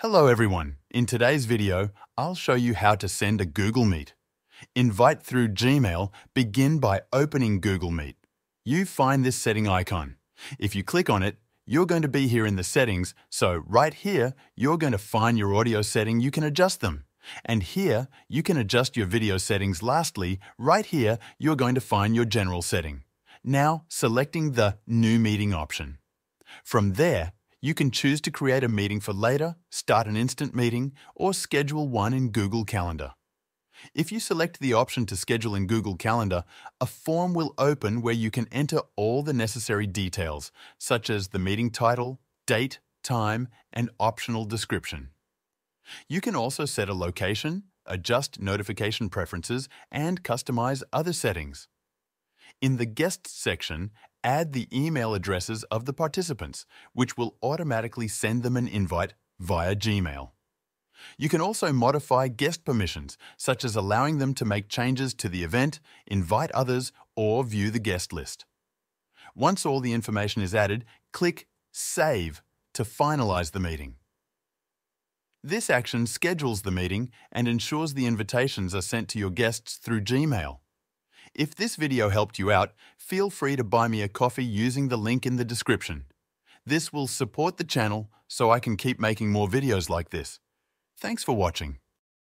Hello everyone. In today's video, I'll show you how to send a Google Meet. Invite through Gmail, begin by opening Google Meet. You find this setting icon. If you click on it, you're going to be here in the settings, so right here, you're going to find your audio setting, you can adjust them. And here, you can adjust your video settings. Lastly, right here, you're going to find your general setting. Now, selecting the New Meeting option. From there, you can choose to create a meeting for later, start an instant meeting, or schedule one in Google Calendar. If you select the option to schedule in Google Calendar, a form will open where you can enter all the necessary details, such as the meeting title, date, time, and optional description. You can also set a location, adjust notification preferences, and customize other settings. In the Guests section, add the email addresses of the participants, which will automatically send them an invite via Gmail. You can also modify guest permissions, such as allowing them to make changes to the event, invite others, or view the guest list. Once all the information is added, click Save to finalize the meeting. This action schedules the meeting and ensures the invitations are sent to your guests through Gmail. If this video helped you out, feel free to buy me a coffee using the link in the description. This will support the channel so I can keep making more videos like this. Thanks for watching.